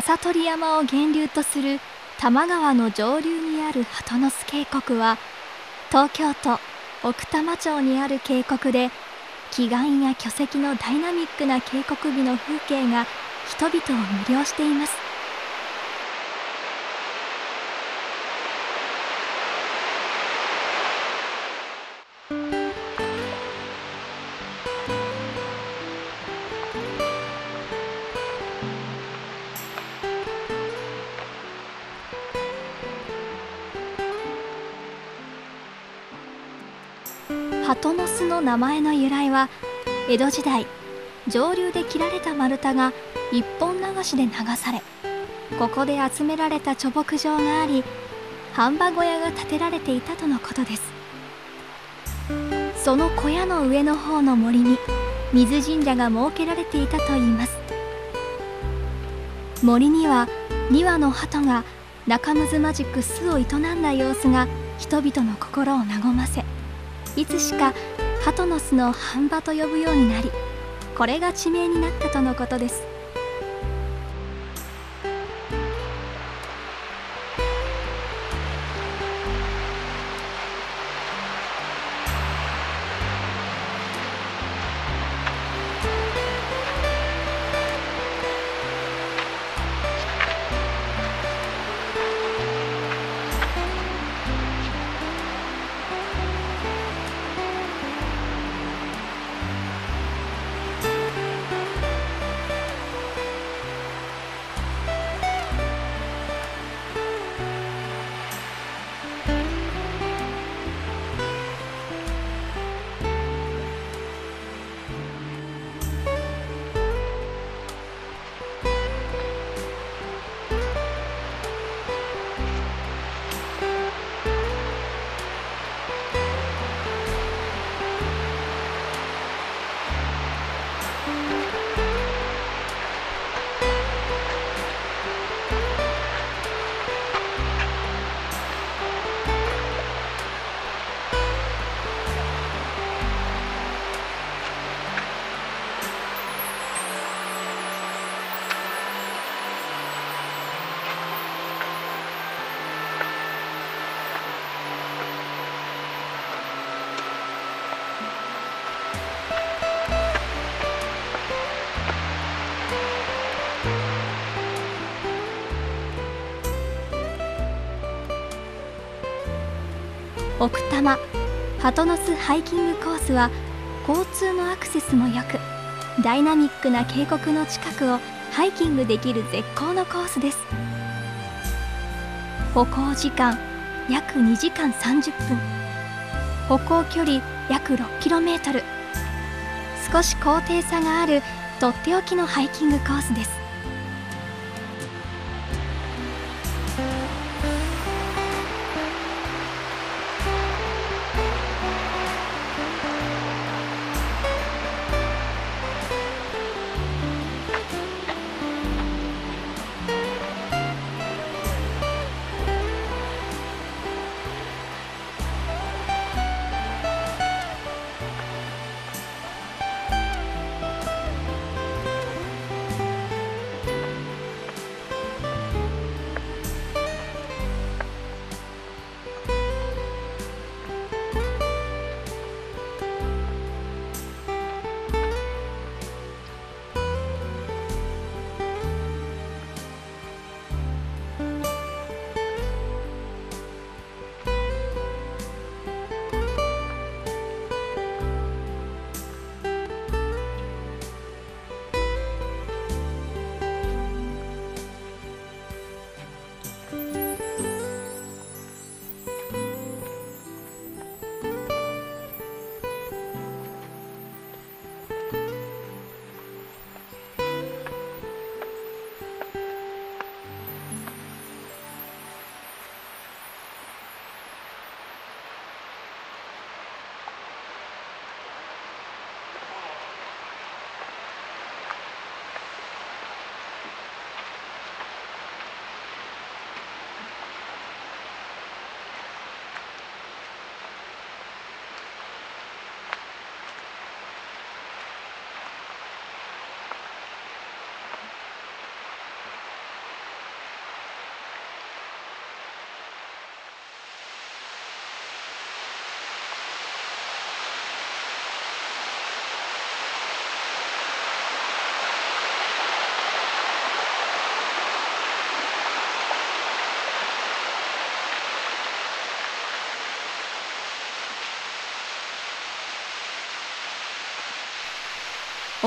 笠取山を源流とする多摩川の上流にある鳩ノ巣渓谷は東京都奥多摩町にある渓谷で奇岩や巨石のダイナミックな渓谷美の風景が人々を魅了しています。鳩の巣の名前の由来は江戸時代上流で切られた丸太が一本流しで流されここで集められた貯木場があり飯場小屋が建てられていたとのことです。その小屋の上の方の森に水神社が設けられていたといいます。森には2羽の鳩が仲睦まじく巣を営んだ様子が人々の心を和ませいつしか鳩の巣の半場と呼ぶようになりこれが地名になったとのことです。奥多摩。鳩の巣ハイキングコースは交通のアクセスも良くダイナミックな渓谷の近くをハイキングできる絶好のコースです。歩行時間約2時間30分。歩行距離約 6km 少し高低差があるとっておきのハイキングコースです。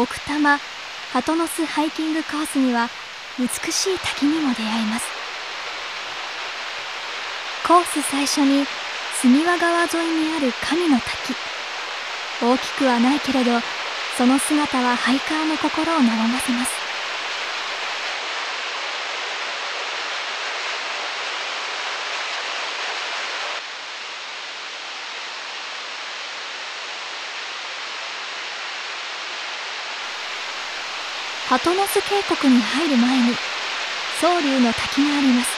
奥多摩鳩ノ巣ハイキングコースには美しい滝にも出会います。コース最初に隅和川沿いにある神の滝。大きくはないけれどその姿はハイカーの心を和ませます。鳩ノ巣渓谷に入る前に宗龍の滝があります。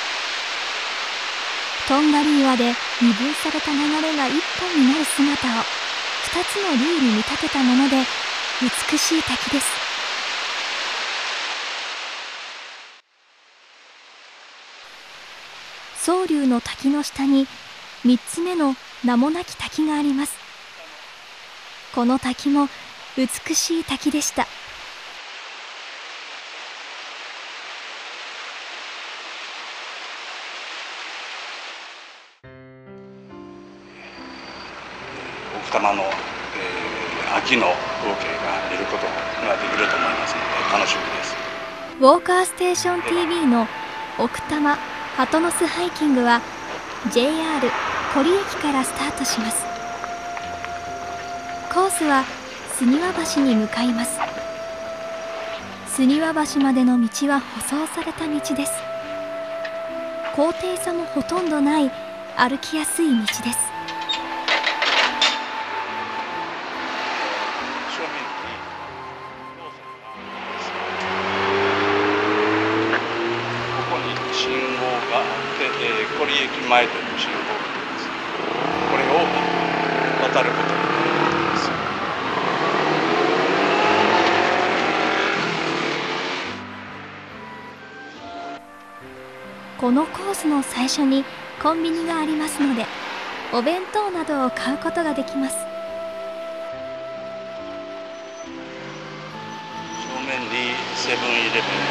とんがり岩で二分された流れが一本になる姿を二つの竜に見立てたもので美しい滝です。宗龍の滝の下に三つ目の名もなき滝があります。この滝も美しい滝でした。多摩の、えー、秋の風景が見ることができると思いますので楽しみです。ウォーカーステーション TV の奥多摩鳩ノ巣ハイキングは JR 堀駅からスタートします。コースは杉和橋に向かいます。杉和橋までの道は舗装された道です。高低差もほとんどない歩きやすい道です。前という信号機です。これを渡ること。になりますこのコースの最初にコンビニがありますのでお弁当などを買うことができます。正面にセブンイレブン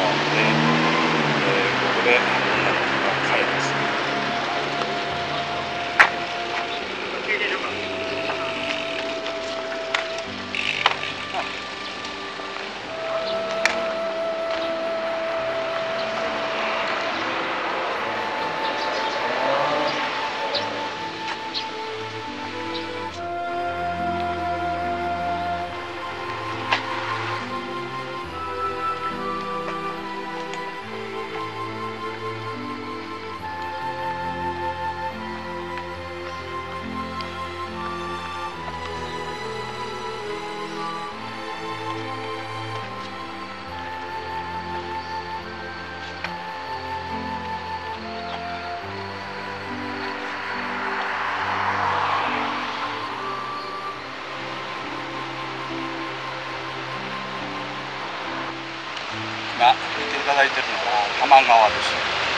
川です、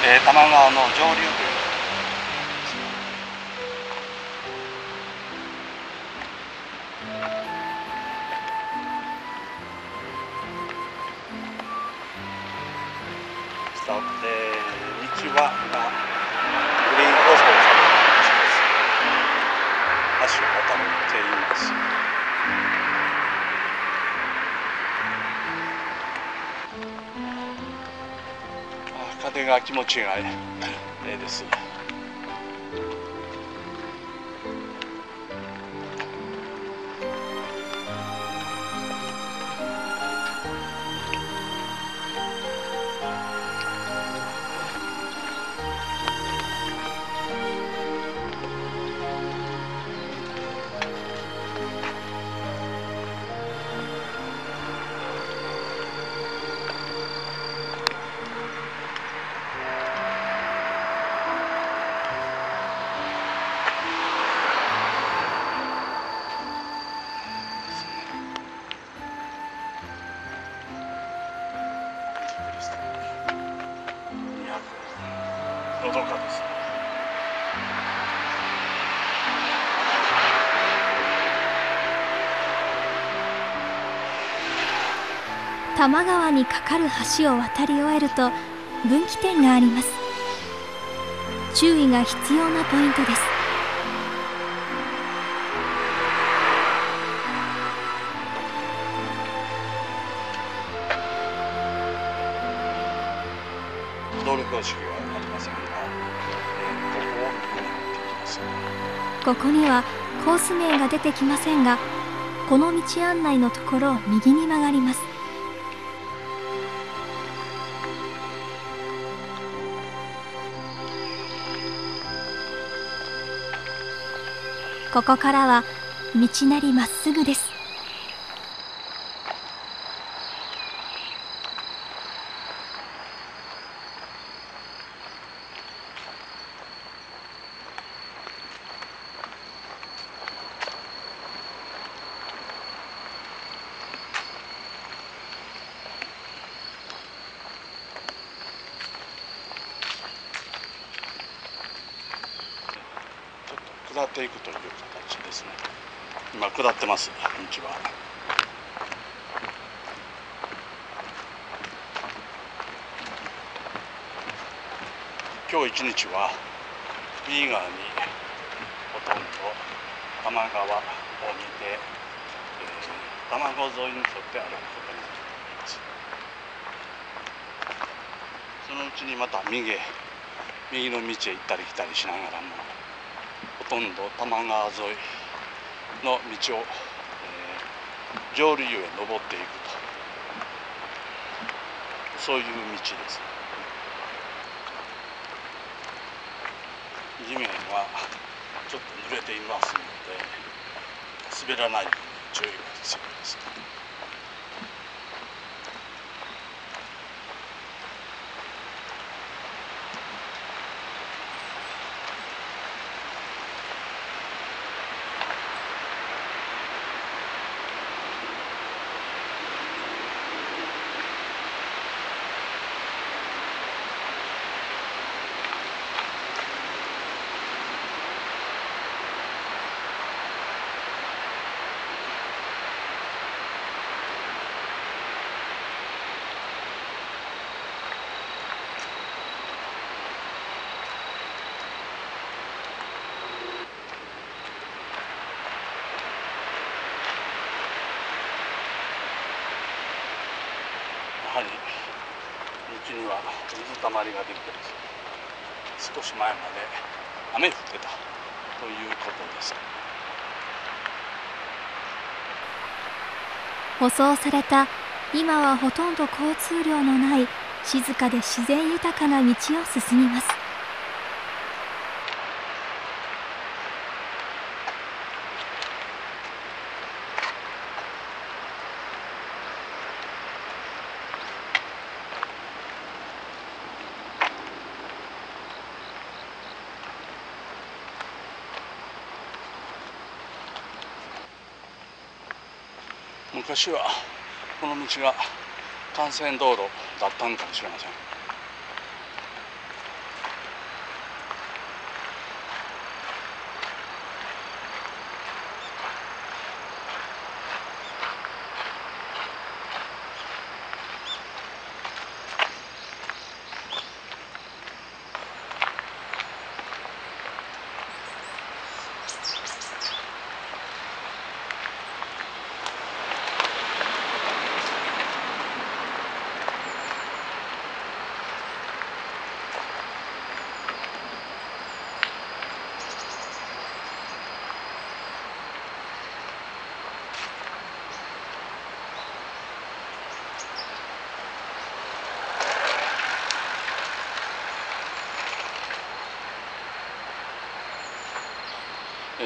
えー、多摩川の上流部風が気持ちがいいです。のどかです。多摩川に架かる橋を渡り終えると分岐点があります。注意が必要なポイントです。ここにはコース名が出てきませんがこの道案内のところを右に曲がります。ここからは道なりまっすぐです。下っていくという形ですね。今下ってます道は。今日一日は右側にほとんど多摩川を見て、えー、多摩川沿いに沿って歩くことになります。そのうちにまた右へ右の道へ行ったり来たりしながらもほとんど多摩川沿いの道を、えー、上流へ登っていくと。そういう道です。地面はちょっと濡れていますので滑らないように注意が必要ですはり道には水たまりができてます。少し前まで雨降ってた。ということです。舗装された今はほとんど交通量のない静かで自然豊かな道を進みます。昔はこの道が幹線道路だったのかもしれません。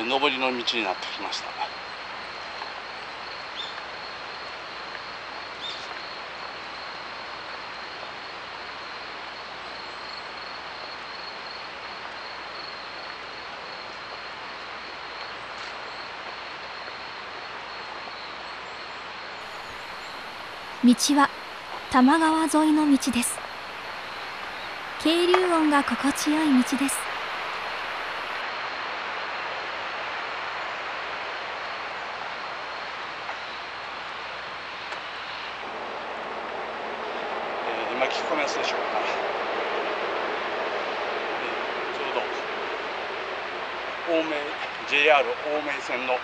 上りの道になってきました。道は多摩川沿いの道です。渓流音が心地よい道です今聞こえますでしょうか、ちょうど青梅 JR 青梅線の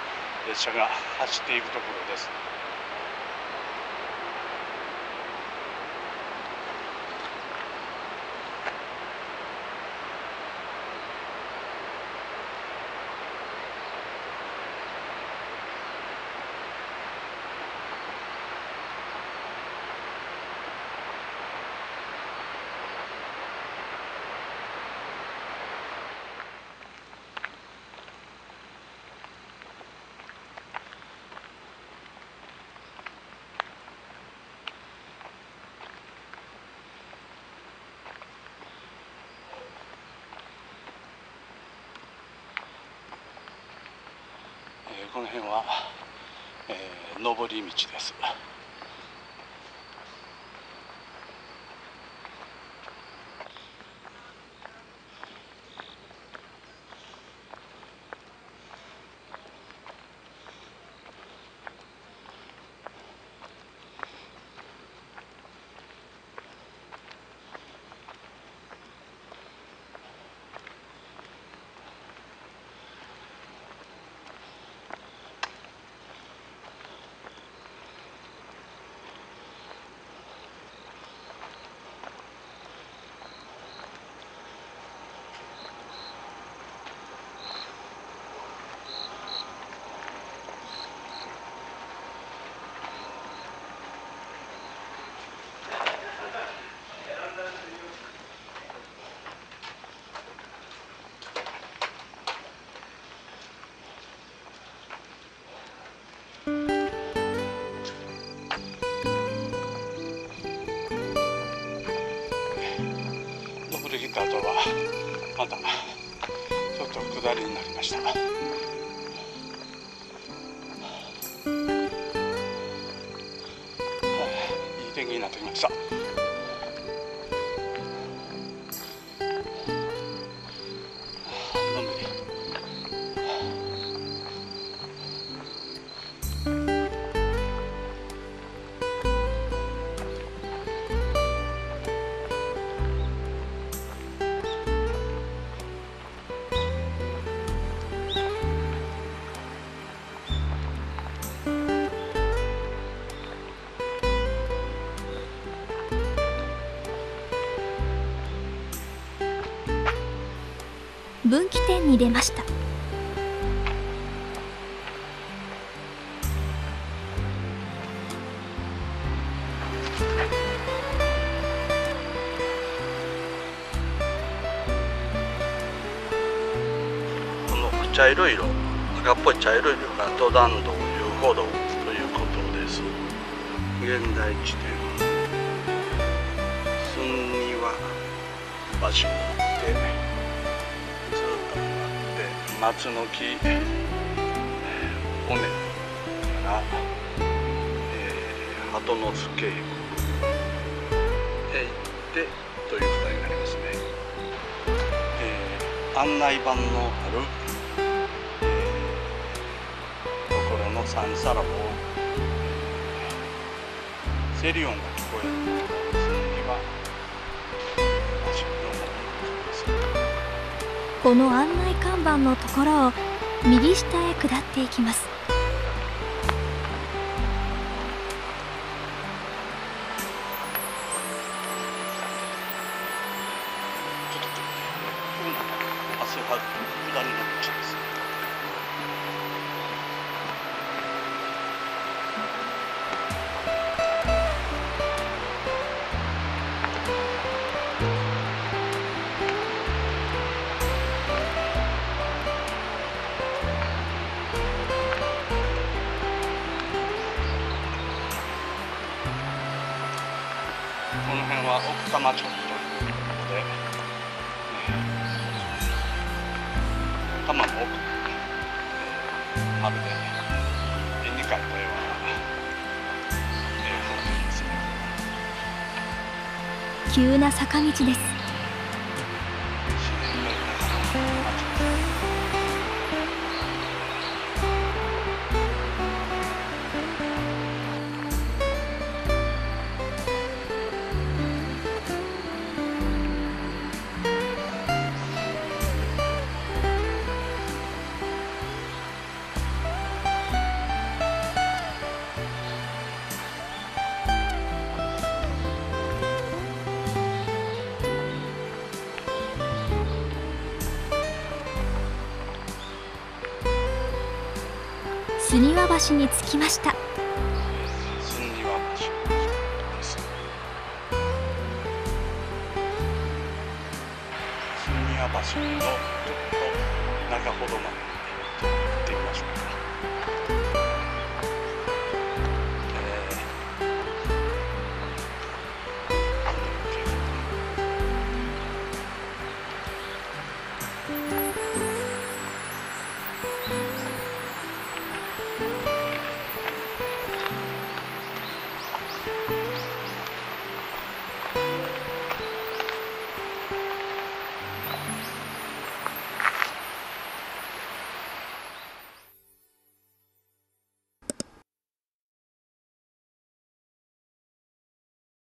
列車が走っているところです。この辺は、えー、上り道です。った後はまだちょっと下りになりました。いい天気になってきました。分岐点に出ました。この茶色い色赤っぽい茶色い色が登山道遊歩道ということです。現在地点寸庭橋で。松の木。尾根。から、えー、鳩の巣渓谷へ行ってということになりますね、えー、案内板のある、えー、ところの三皿を、セリオンが聞こえる。この案内看板のところを右下へ下っていきます。は奥多摩町と。いうことで、えー、頭の奥、えー、まるで絵に描いたような、えー、風景ですね。急な坂道です。橋に着きました橋です杉輪橋のちょっと中ほどまで行ってみましょう